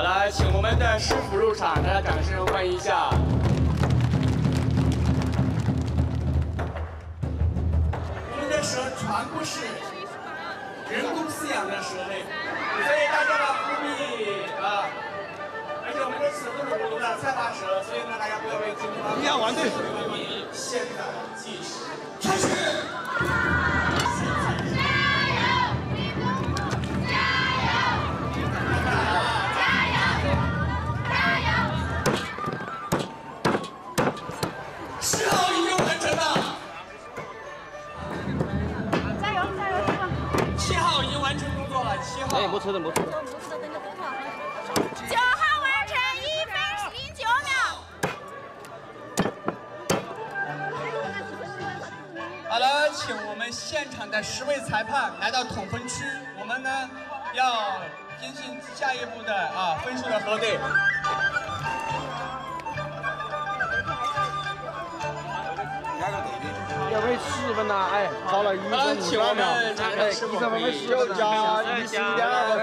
好了，请我们的师傅入场，大家掌声欢迎一下。我们的蛇全部是人工饲养的蛇类，所以大家要注意啊！而且我们这蛇都是我们的菜花蛇，所以呢，大家不要被惊慌。你要玩对。现在七号已经完成工作了，七号。哎，没错的，没错的。九号完成一分零九秒。好了，请我们现场的十位裁判来到统分区，我们呢要进行下一步的啊分数的核对。要没十分呐，哎，超了一分五十二秒，哎，一十分呐，加一十点二分。